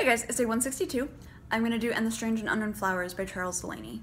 Hey guys, it's day 162. I'm gonna do And the Strange and Unknown Flowers by Charles Delaney.